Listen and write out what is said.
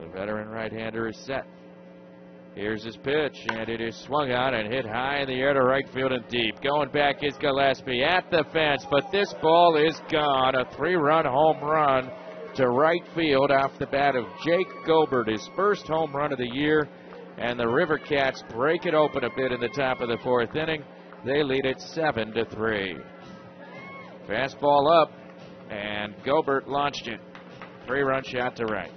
The veteran right-hander is set. Here's his pitch, and it is swung on and hit high in the air to right field and deep. Going back is Gillespie at the fence, but this ball is gone. A three-run home run to right field off the bat of Jake Goebbert, his first home run of the year. And the River Cats break it open a bit in the top of the fourth inning. They lead it seven to three. Fastball up, and Goebbert launched it. Three-run shot to right.